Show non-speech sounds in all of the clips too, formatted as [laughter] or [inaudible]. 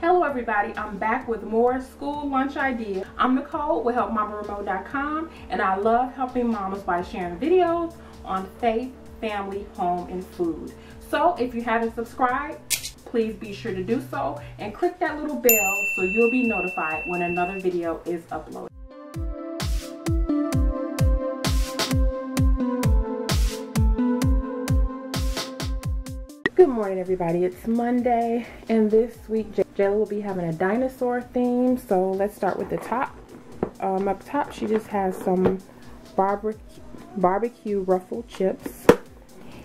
Hello everybody, I'm back with more school lunch ideas. I'm Nicole with HelpMamaRemote.com and I love helping mamas by sharing videos on faith, family, home, and food. So if you haven't subscribed, please be sure to do so and click that little bell so you'll be notified when another video is uploaded. Morning everybody, it's Monday and this week Jayla will be having a dinosaur theme so let's start with the top. Um, up top she just has some barbecue, barbecue ruffled chips.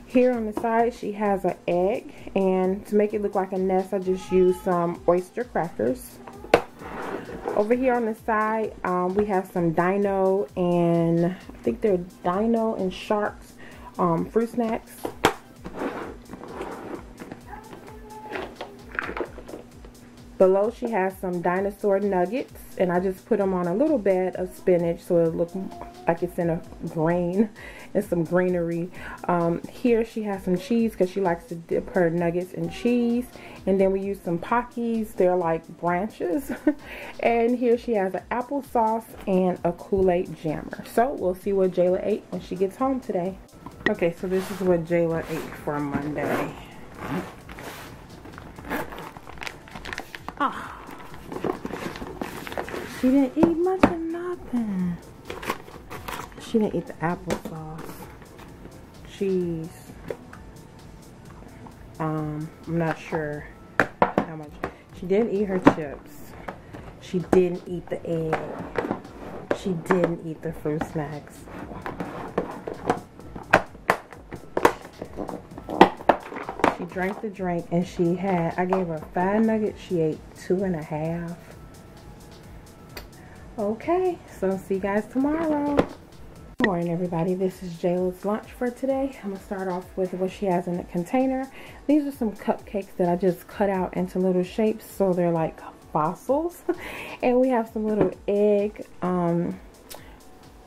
Here on the side she has an egg and to make it look like a nest I just used some oyster crackers. Over here on the side um, we have some dino and I think they're dino and sharks um, fruit snacks. Below she has some dinosaur nuggets and I just put them on a little bed of spinach so it look like it's in a grain [laughs] and some greenery. Um, here she has some cheese because she likes to dip her nuggets in cheese. And then we use some Pockies. They're like branches. [laughs] and here she has an applesauce and a Kool-Aid jammer. So we'll see what Jayla ate when she gets home today. Okay, so this is what Jayla ate for Monday. Oh. She didn't eat much of nothing. She didn't eat the applesauce. Cheese. Um, I'm not sure how much. She didn't eat her chips. She didn't eat the egg. She didn't eat the fruit snacks. Drank the drink and she had, I gave her five nuggets. She ate two and a half. Okay, so see you guys tomorrow. Good morning everybody, this is Jayla's lunch for today. I'm going to start off with what she has in the container. These are some cupcakes that I just cut out into little shapes so they're like fossils. [laughs] and we have some little egg, um,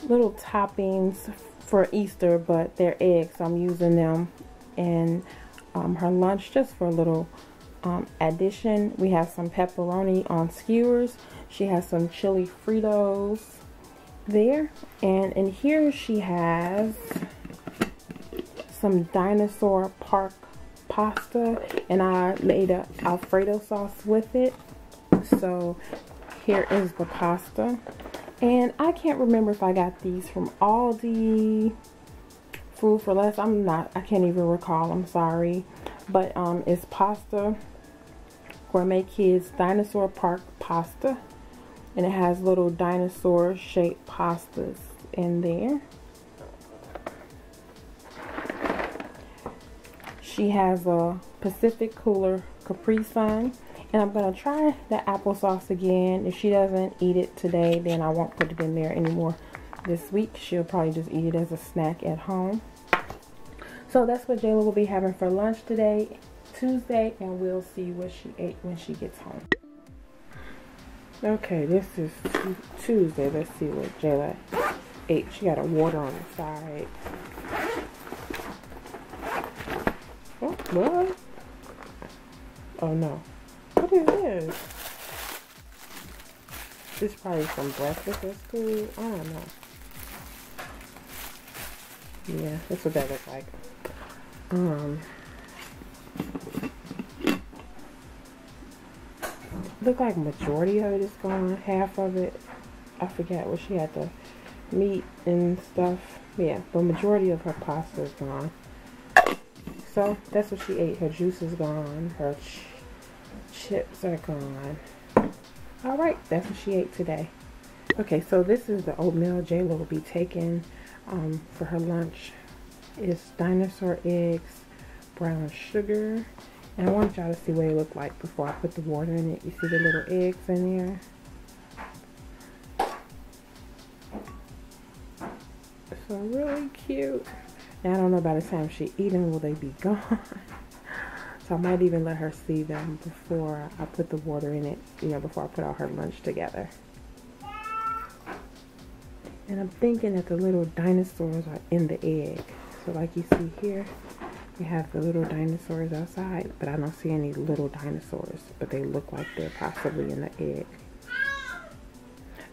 little toppings for Easter, but they're eggs. So I'm using them in um, her lunch just for a little um, addition. We have some pepperoni on skewers. She has some chili Fritos there. And in here she has some dinosaur park pasta and I made a alfredo sauce with it. So here is the pasta. And I can't remember if I got these from Aldi, Food for Less. I'm not, I can't even recall, I'm sorry. But um, it's pasta, Gourmet Kids Dinosaur Park pasta and it has little dinosaur shaped pastas in there. She has a Pacific Cooler Capri Sun. And I'm going to try the applesauce again. If she doesn't eat it today, then I won't put it in there anymore this week. She'll probably just eat it as a snack at home. So that's what Jayla will be having for lunch today, Tuesday. And we'll see what she ate when she gets home. Okay, this is Tuesday. Let's see what Jayla ate. She got a water on the side. Oh, what? Oh, no. What is this? This is probably some breakfast at school. I don't know. Yeah, that's what that looks like. Um... look like majority of it is gone. Half of it, I forget what she had the meat and stuff. Yeah, but majority of her pasta is gone. So that's what she ate. Her juice is gone. Her ch chips are gone. All right, that's what she ate today. Okay, so this is the oatmeal Jayla will be taking um, for her lunch. is dinosaur eggs, brown sugar, and I want y'all to see what it looked like before I put the water in it. You see the little eggs in there? So really cute. Now I don't know by the time she eat them, will they be gone? [laughs] so I might even let her see them before I put the water in it, you know, before I put all her lunch together. And I'm thinking that the little dinosaurs are in the egg. So like you see here, We have the little dinosaurs outside, but I don't see any little dinosaurs, but they look like they're possibly in the egg.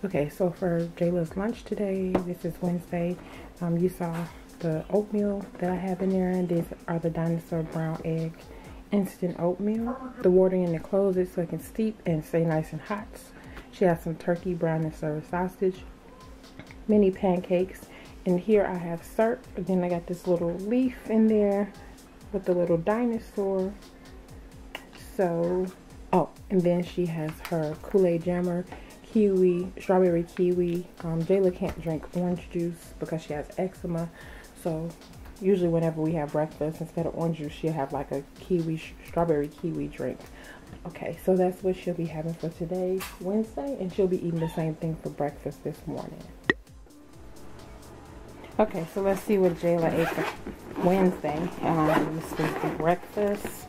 Okay, so for Jayla's lunch today, this is Wednesday. Um, you saw the oatmeal that I have in there, and these are the dinosaur brown egg instant oatmeal. The water in it closes so it can steep and stay nice and hot. She has some turkey, brown and served sausage, mini pancakes, and here I have syrup. Then I got this little leaf in there with the little dinosaur. So, oh, and then she has her Kool-Aid jammer kiwi, strawberry kiwi. Um, Jayla can't drink orange juice because she has eczema. So usually whenever we have breakfast, instead of orange juice, she'll have like a kiwi, strawberry kiwi drink. Okay, so that's what she'll be having for today, Wednesday, and she'll be eating the same thing for breakfast this morning. Okay, so let's see what Jayla ate for Wednesday. Um, this was the breakfast.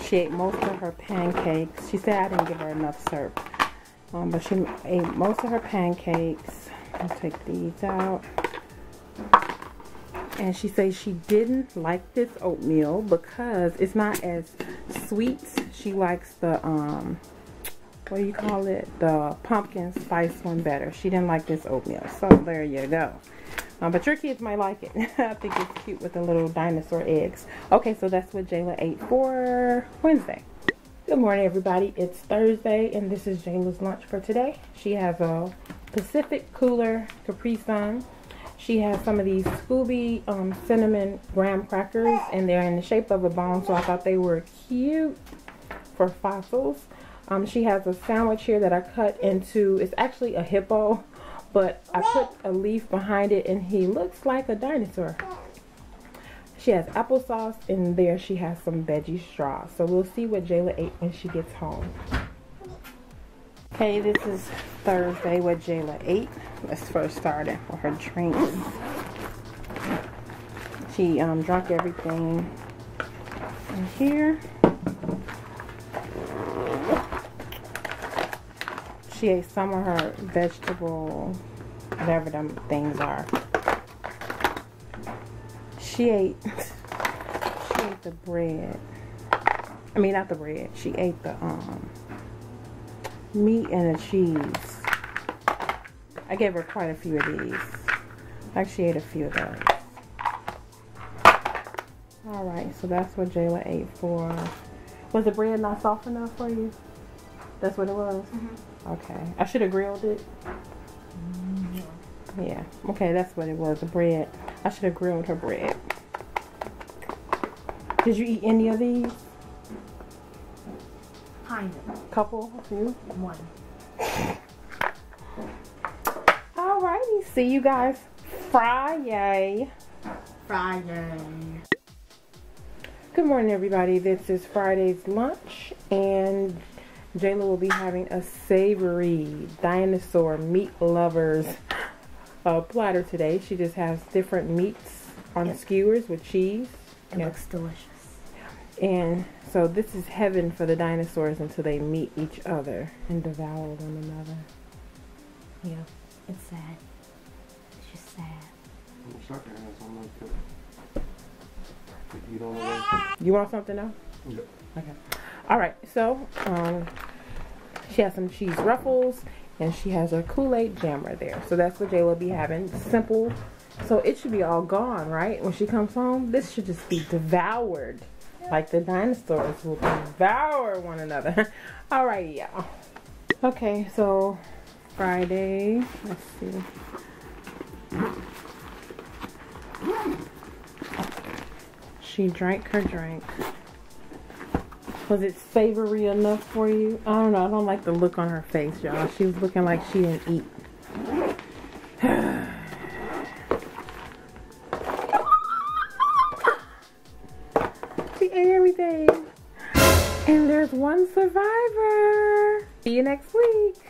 She ate most of her pancakes. She said I didn't give her enough syrup. Um, but she ate most of her pancakes. I'll take these out. And she says she didn't like this oatmeal because it's not as sweet. She likes the, um, what do you call it? The pumpkin spice one better. She didn't like this oatmeal. So there you go. Um, but your kids might like it. [laughs] I think it's cute with the little dinosaur eggs. Okay, so that's what Jayla ate for Wednesday. Good morning, everybody. It's Thursday, and this is Jayla's lunch for today. She has a Pacific Cooler Capri Sun. She has some of these Scooby um, cinnamon graham crackers, and they're in the shape of a bone, so I thought they were cute for fossils. Um, she has a sandwich here that I cut into, it's actually a hippo, but I put a leaf behind it, and he looks like a dinosaur. She has applesauce, and there she has some veggie straw. So we'll see what Jayla ate when she gets home. Okay, this is Thursday, what Jayla ate. Let's first start it with her drinks. She um, drank everything in here. She ate some of her vegetable, whatever them things are she ate [laughs] she ate the bread. I mean not the bread. She ate the um meat and the cheese. I gave her quite a few of these. Actually ate a few of those. Alright, so that's what Jayla ate for. Was the bread not soft enough for you? That's what it was? Mm -hmm. Okay. I should have grilled it. Yeah. Okay, that's what it was. The bread. I should have grilled her bread. Did you eat any of these? Kind of. Couple? A few? One. Alrighty. See you guys Friday. Friday. Good morning, everybody. This is Friday's lunch, and Jayla will be having a savory dinosaur meat lovers uh, platter today. She just has different meats on yep. skewers with cheese. It yeah. looks delicious. And so this is heaven for the dinosaurs until they meet each other and devour one another. Yeah, it's sad. It's just sad. You don't You want something now? Yep. Okay. All right. So, um, she has some cheese ruffles and she has a Kool-Aid jammer there. So that's what Jay will be having. Simple. So it should be all gone, right? When she comes home, this should just be devoured. Like the dinosaurs will devour one another. [laughs] Alright, y'all. Okay, so Friday. Let's see. She drank her drink. Was it savory enough for you? I don't know. I don't like the look on her face, y'all. She was looking like she didn't eat. [sighs] she ate everything. And there's one survivor. See you next week.